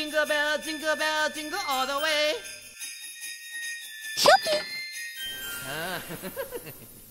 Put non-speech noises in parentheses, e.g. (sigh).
Jingle bell, jingle bell, jingle all the way. 小比。啊，(laughs) (laughs)